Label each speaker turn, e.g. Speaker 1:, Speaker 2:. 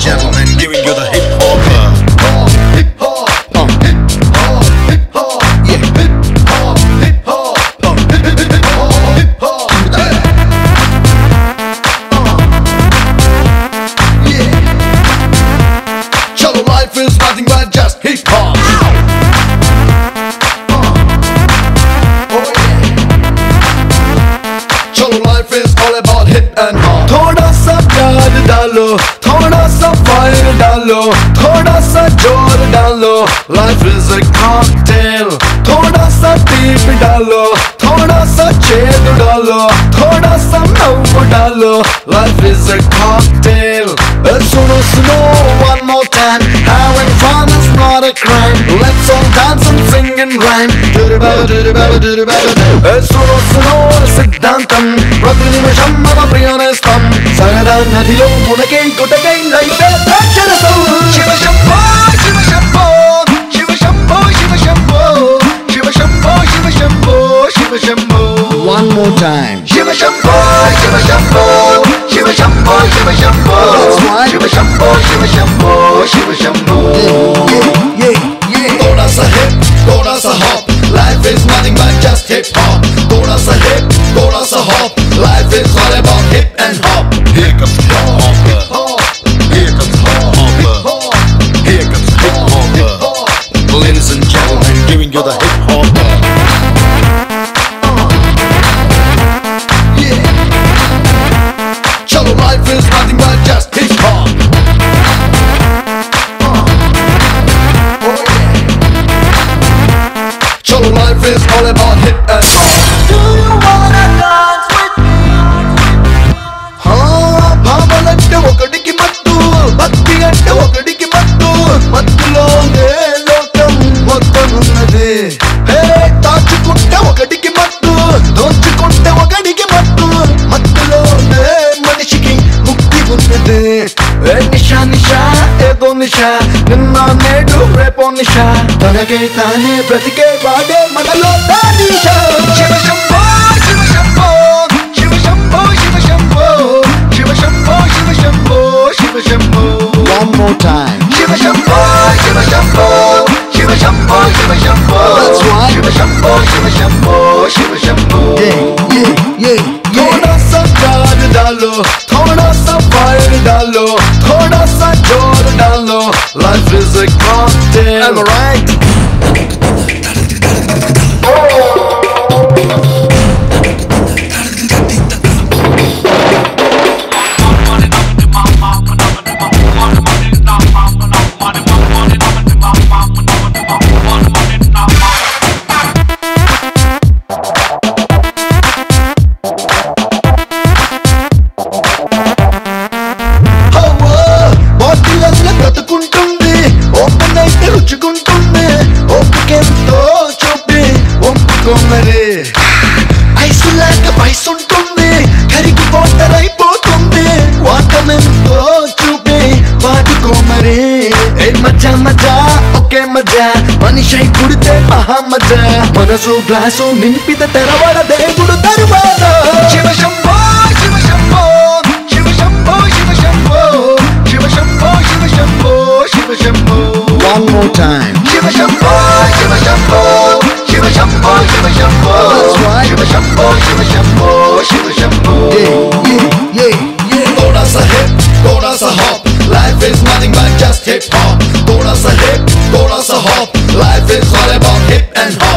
Speaker 1: gentlemen, giving you the hip hop.
Speaker 2: Hip hop, hip hop, hip hop, yeah. Hip hop, hip hop, hip hop, hip hop, yeah. Life is nothing but just hip hop. Oh, Shallow life is all about डालो थोड़ा सा जोर डालो life is a cocktail थोड़ा सा टीप डालो थोड़ा सा छेद डालो थोड़ा सा नम डालो लाइफ इज अ कॉकटेल सुनो सुनो one more time having fun is not a crime let's all dance and sing and rhyme सुनो सुनो सिद्धांतम प्रतिनिमिषम मम प्रियनेस्तम सगदान नदियो मुनके गुटके नहीं time.
Speaker 3: Shiva Shambo, Shiva
Speaker 2: Shambo, Shiva Shambo, Shiva Shambo. That's right. Shiva Shambo, Shiva Shambo, Shiva Shambo. Yeah,
Speaker 3: yeah, yeah.
Speaker 2: Thoda sa hip, thoda sa hop. Life is nothing but just hip hop. Thoda sa hip, thoda sa hop. Life is all about hip and hop.
Speaker 1: Here comes hop. Hip hop. Here comes hop. Hip hop. Here comes hip hop. Ladies and gentlemen, giving you the hip.
Speaker 2: it's all about hit and run. నిషా నిన్న నేడు రేపో నిషా తనకే తానే బ్రతికే వాడే మనలో నిషా Shiva Shambho Shiva Shambho Shiva Shambho Shiva Shambho Shiva Shambho Shiva Shambho Shiva Shambho
Speaker 3: One more time.
Speaker 2: Shiva Shambho Shiva Shambho Shiva Shambho Shiva Shambho
Speaker 3: That's right.
Speaker 2: Shiva Shambho Shiva Shambho Shiva Shambho
Speaker 3: Yeah, yeah, yeah, yeah.
Speaker 2: थोड़ा सा प्यार डालो थोड़ा सा फायर डालो थोड़ा सा जोर Life is a cocktail.
Speaker 3: Am I right?
Speaker 2: ఒకే మజా మనిషి అయి పుడితే మహా మజా మనసు గ్లాసు నింపిత తెరవడ దేవుడు తరువాత hip hop Thora sa hip, Thora sa hop. Life is all about hip and hop.